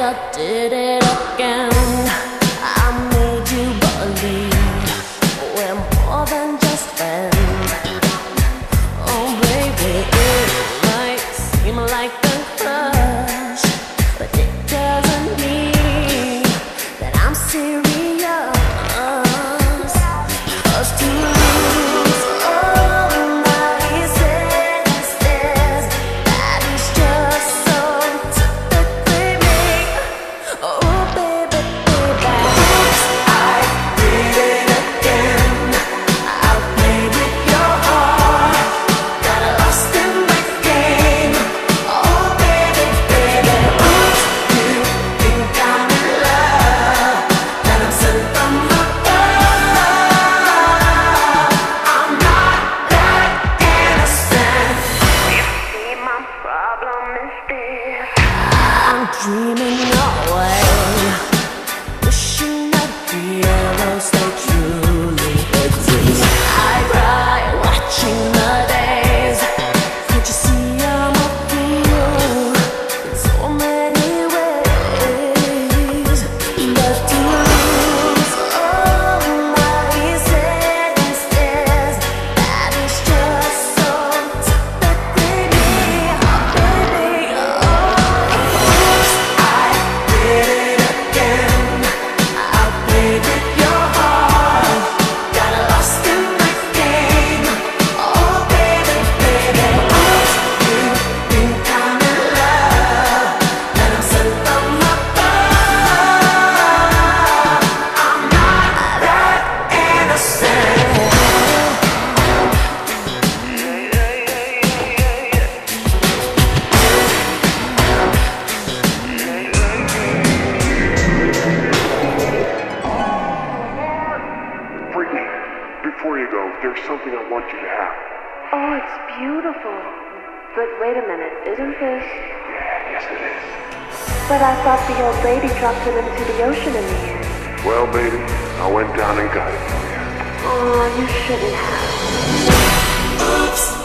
I did it again. I'm dreaming away. go. There's something I want you to have. Oh, it's beautiful. But wait a minute, isn't this? Yeah, yes it is. But I thought the old lady dropped it into the ocean in the end. Well, baby, I went down and got it for you. Oh, you shouldn't have. Oops.